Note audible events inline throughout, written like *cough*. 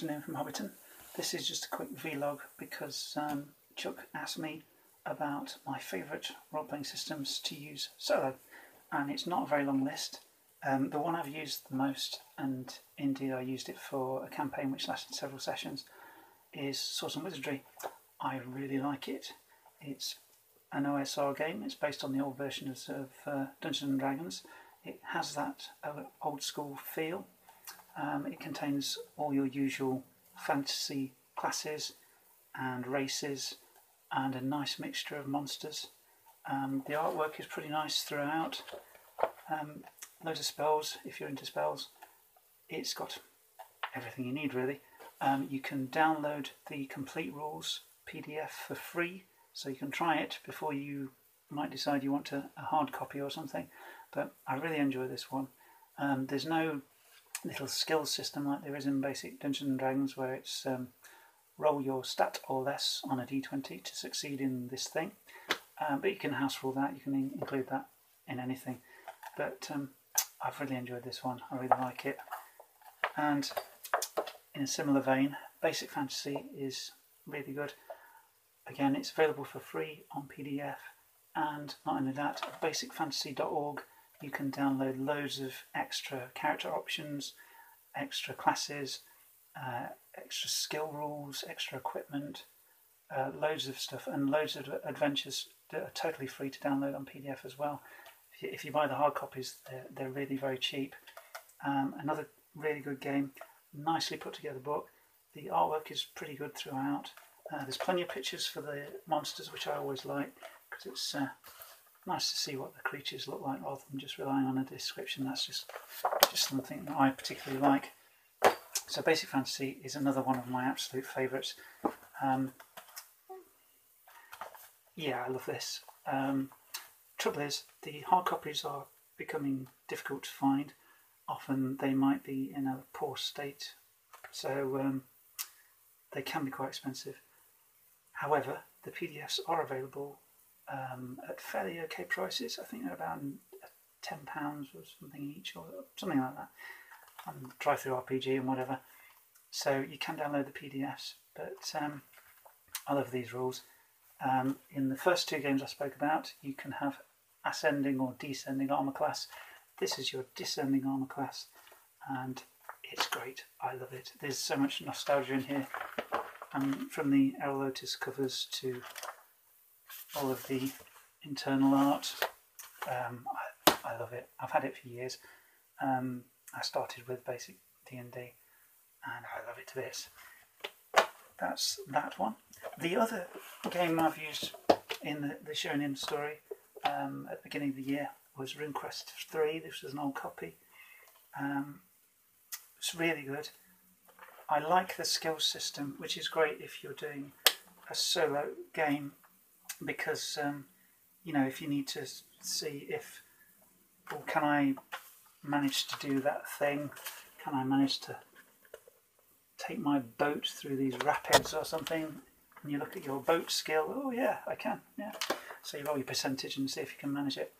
afternoon from Hobbiton. This is just a quick vlog because um, Chuck asked me about my favourite role-playing systems to use solo and it's not a very long list. Um, the one I've used the most and indeed I used it for a campaign which lasted several sessions is Swords and Wizardry. I really like it. It's an OSR game, it's based on the old versions of uh, Dungeons and Dragons. It has that uh, old school feel um, it contains all your usual fantasy classes and races and a nice mixture of monsters. Um, the artwork is pretty nice throughout. Um, loads of spells if you're into spells. It's got everything you need really. Um, you can download the complete rules PDF for free so you can try it before you might decide you want a, a hard copy or something. But I really enjoy this one. Um, there's no little skill system like there is in basic Dungeons and Dragons, where it's um, roll your stat or less on a d20 to succeed in this thing. Um, but you can house rule that, you can in include that in anything. But um, I've really enjoyed this one, I really like it. And in a similar vein, Basic Fantasy is really good. Again, it's available for free on PDF, and not only that, basicfantasy.org you can download loads of extra character options, extra classes, uh, extra skill rules, extra equipment, uh, loads of stuff, and loads of adventures that are totally free to download on PDF as well. If you, if you buy the hard copies, they're, they're really very cheap. Um, another really good game, nicely put together book. The artwork is pretty good throughout. Uh, there's plenty of pictures for the monsters, which I always like because it's uh, nice to see what the creatures look like rather than just relying on a description. That's just, just something that I particularly like. So Basic Fantasy is another one of my absolute favourites. Um, yeah, I love this. Um, trouble is, the hard copies are becoming difficult to find. Often they might be in a poor state, so um, they can be quite expensive. However, the PDFs are available um, at fairly okay prices. I think they're about ten pounds or something each, or something like that. On RPG and whatever. So you can download the PDFs, but um, I love these rules. Um, in the first two games I spoke about, you can have ascending or descending armor class. This is your descending armor class, and it's great. I love it. There's so much nostalgia in here, and from the Erol Otus covers to all of the internal art. Um, I, I, love it. I've had it for years. Um, I started with basic D&D and I love it to this. That's that one. The other game I've used in the, the Shonen story um, at the beginning of the year was RuneQuest 3. This was an old copy. Um, it's really good. I like the skill system, which is great if you're doing a solo game because um, you know if you need to see if well, can I manage to do that thing? Can I manage to take my boat through these rapids or something? And you look at your boat skill oh yeah I can yeah. So you roll your percentage and see if you can manage it.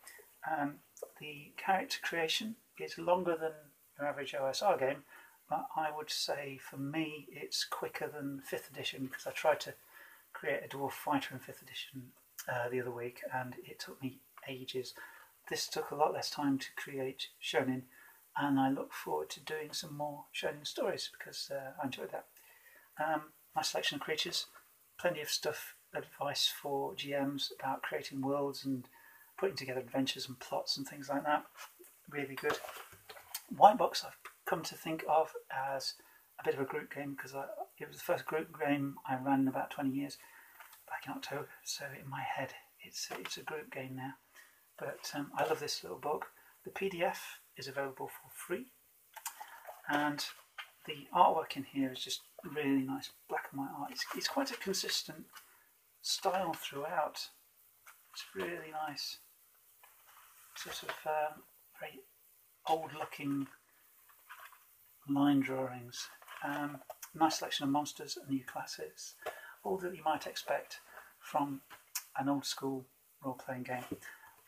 Um, the character creation is longer than your average OSR game but I would say for me it's quicker than 5th edition because I try to create a dwarf fighter in 5th edition uh, the other week and it took me ages. This took a lot less time to create Shonen and I look forward to doing some more Shonen stories because uh, I enjoyed that. Um, my selection of creatures, plenty of stuff, advice for GMs about creating worlds and putting together adventures and plots and things like that. Really good. White Box I've come to think of as a bit of a group game because it was the first group game I ran in about 20 years back in October. So in my head, it's it's a group game now. But um, I love this little book. The PDF is available for free, and the artwork in here is just really nice black and white art. It's, it's quite a consistent style throughout. It's really nice, sort of um, very old-looking line drawings. Um, nice selection of monsters and new classes all that you might expect from an old school role playing game.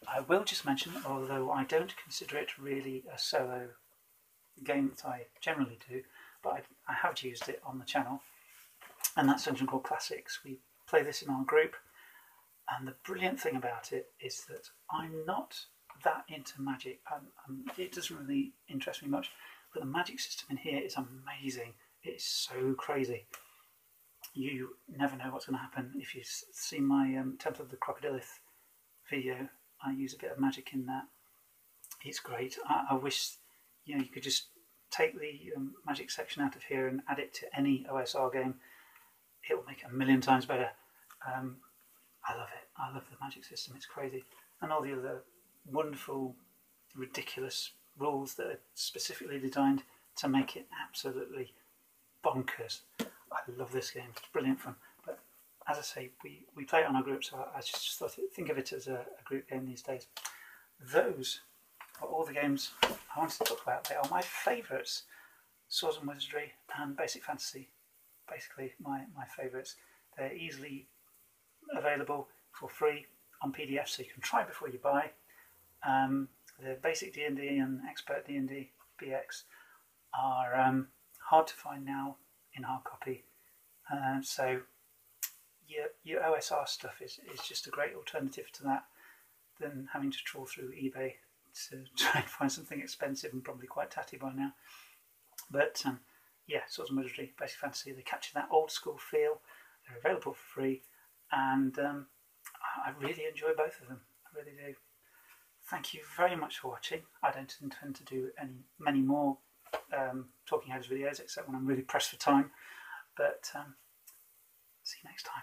I will just mention, although I don't consider it really a solo game that I generally do, but I, I have used it on the channel, and that's something called Classics. We play this in our group, and the brilliant thing about it is that I'm not that into magic, and, and it doesn't really interest me much, but the magic system in here is amazing. It's so crazy. You never know what's going to happen. If you've seen my um, Temple of the Crocodilith video, I use a bit of magic in that. It's great. I, I wish you know you could just take the um, magic section out of here and add it to any OSR game. It will make it a million times better. Um, I love it. I love the magic system. It's crazy, and all the other wonderful, ridiculous rules that are specifically designed to make it absolutely bonkers. I love this game. It's brilliant fun. But as I say, we, we play it on our group, so I just thought think of it as a, a group game these days. Those are all the games I wanted to talk about. They are my favourites. Swords and Wizardry and Basic Fantasy. Basically my, my favourites. They're easily available for free on PDF so you can try before you buy. Um, the basic D&D and expert D&D BX are um, hard to find now in hard copy. Uh, so your, your OSR stuff is, is just a great alternative to that than having to trawl through eBay to *laughs* try and find something expensive and probably quite tatty by now. But um, yeah, Swords and Wizardry, Basic Fantasy, they capture that old school feel. They're available for free, and um, I really enjoy both of them. I really do. Thank you very much for watching. I don't intend to do any many more um, Talking Heads videos except when I'm really pressed for time. But um, see you next time.